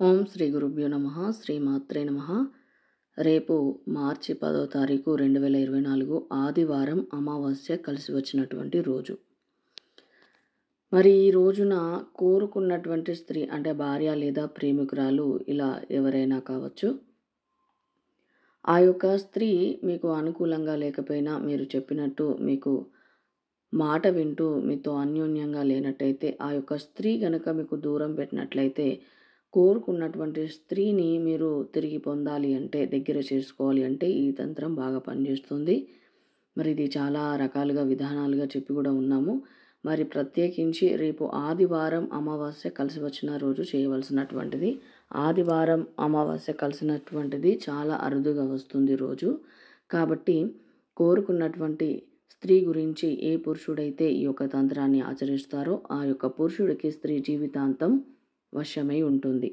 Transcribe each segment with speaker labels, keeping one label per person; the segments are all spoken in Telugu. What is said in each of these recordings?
Speaker 1: ఓం శ్రీ గురుభ్యో నమ శ్రీమాత్రే నమ. రేపు మార్చి పదో తారీఖు రెండు వేల ఇరవై నాలుగు ఆదివారం అమావాస్య కలిసి వచ్చినటువంటి రోజు. మరి ఈ రోజున కోరుకున్నటువంటి స్త్రీ అంటే భార్య లేదా ప్రేమికురాలు ఇలా ఎవరైనా కావచ్చు. ఆ యొక్క స్త్రీ మీకు అనుకూలంగా లేకపోయినా మీరు చెప్పినట్టు మీకు మాట వింటూ మీతో అన్యోన్యంగా లేనట్టయితే ఆ యొక్క స్త్రీ గనక మీకు దూరం పెట్టినట్లయితే కోరుకున్నటువంటి స్త్రీని మీరు తిరిగి పొందాలి అంటే దగ్గర చేసుకోవాలి అంటే ఈ తంత్రం బాగా పనిచేస్తుంది. మరి ఇది చాలా రకాలుగా విధానాలుగా చెప్పి కూడా ఉన్నాము. మరి ప్రత్యేకించి రేపు ఆదివారం అమావాస్య కలిసి వచ్చిన రోజు చేయవలసినటువంటిది. ఆదివారం అమావాస్య కలిసినటువంటిది చాలా అరుదుగా వస్తుంది రోజు. కాబట్టి కోరుకున్నటువంటి స్త్రీ గురించి ఏ పురుషుడైతే ఈ యొక్క తంత్రాన్ని ఆచరిస్తారో ఆ యొక్క పురుషుడికి స్త్రీ జీవితాంతం వశమై ఉంటుంది.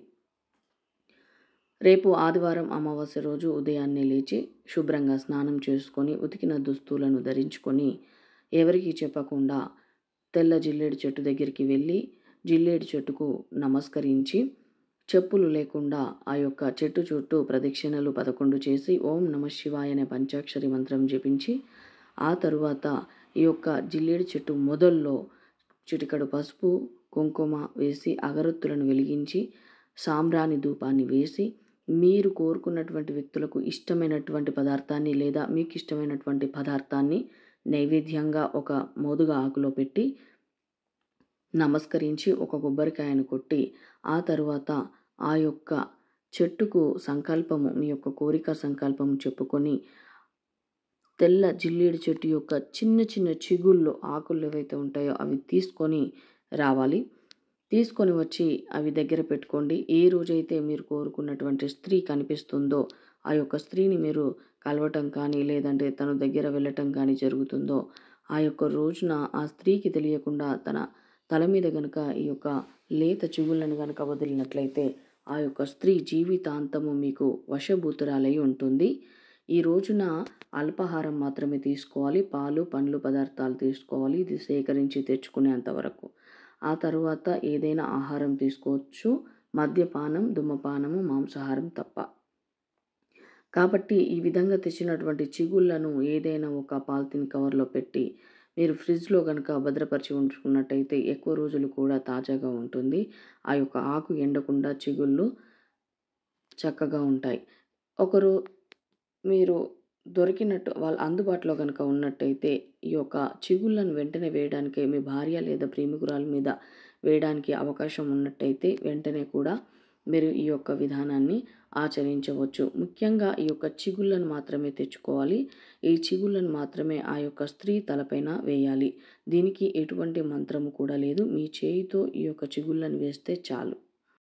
Speaker 1: రేపు ఆదివారం అమావాస్య రోజు ఉదయాన్నే లేచి శుభ్రంగా స్నానం చేసుకొని ఉతికిన దుస్తులను ధరించుకొని ఎవరికి చెప్పకుండా తెల్ల జిల్లేడు చెట్టు దగ్గరికి వెళ్ళి జిల్లేడు చెట్టుకు నమస్కరించి చెప్పులు లేకుండా ఆ యొక్క చెట్టు చుట్టూ ప్రదక్షిణలు పదకొండు చేసి ఓం నమ శివాయ అనే పంచాక్షరి మంత్రం జపించి ఆ తరువాత ఈ యొక్క జిల్లేడు చెట్టు మొదల్లో చిటికడు పసుపు కుంకుమ వేసి అగరొత్తులను వెలిగించి సాంబ్రాణి ధూపాన్ని వేసి మీరు కోరుకున్నటువంటి వ్యక్తులకు ఇష్టమైనటువంటి పదార్థాన్ని లేదా మీకు ఇష్టమైనటువంటి పదార్థాన్ని నైవేద్యంగా ఒక మోదుగా ఆకులో పెట్టి నమస్కరించి ఒక కొబ్బరికాయను కొట్టి ఆ తరువాత ఆ యొక్క చెట్టుకు సంకల్పము మీ యొక్క కోరిక సంకల్పం చెప్పుకొని తెల్ల జిల్లేడు చెట్టు యొక్క చిన్న చిన్న చిగుళ్ళు ఆకులు ఏవైతే ఉంటాయో అవి తీసుకొని రావాలి. తీసుకొని వచ్చి అవి దగ్గర పెట్టుకోండి. ఏ రోజైతే మీరు కోరుకున్నటువంటి స్త్రీ కనిపిస్తుందో ఆ యొక్క స్త్రీని మీరు కలవటం కానీ లేదంటే తను దగ్గర వెళ్ళటం కానీ జరుగుతుందో ఆ యొక్క రోజున ఆ స్త్రీకి తెలియకుండా తన తల మీద గనుక ఈ యొక్క లేత చిగుళ్ళను గనుక వదిలినట్లయితే ఆ యొక్క స్త్రీ జీవితాంతము మీకు వశభూతురాలై ఉంటుంది. ఈ రోజున అల్పాహారం మాత్రమే తీసుకోవాలి. పాలు పండ్లు పదార్థాలు తీసుకోవాలి. ఇది సేకరించి తెచ్చుకునేంత వరకు. ఆ తర్వాత ఏదైనా ఆహారం తీసుకోవచ్చు. మద్యపానం ధూమపానము మాంసాహారం తప్ప. కాబట్టి ఈ విధంగా తెచ్చినటువంటి చిగుళ్ళను ఏదైనా ఒక పాలిథిన్ కవర్లో పెట్టి మీరు ఫ్రిడ్జ్లో కనుక భద్రపరిచి ఉంచుకున్నట్టయితే ఎక్కువ రోజులు కూడా తాజాగా ఉంటుంది. ఆ యొక్క ఆకు ఎండకుండా చిగుళ్ళు చక్కగా ఉంటాయి. ఒకరు మీరు దొరికినట్టు వాళ్ళ అందుబాటులో కనుక ఉన్నట్టయితే ఈ యొక్క చిగుళ్ళను వెంటనే వేయడానికి మీ భార్య లేదా ప్రేమికురాల మీద వేయడానికి అవకాశం ఉన్నట్టయితే వెంటనే కూడా మీరు ఈ యొక్క విధానాన్ని ఆచరించవచ్చు. ముఖ్యంగా ఈ యొక్క చిగుళ్ళను మాత్రమే తెచ్చుకోవాలి. ఈ చిగుళ్ళను మాత్రమే ఆ యొక్క స్త్రీ తలపైన వేయాలి. దీనికి ఎటువంటి మంత్రము కూడా లేదు. మీ చేయితో ఈ యొక్క చిగుళ్ళను వేస్తే చాలు.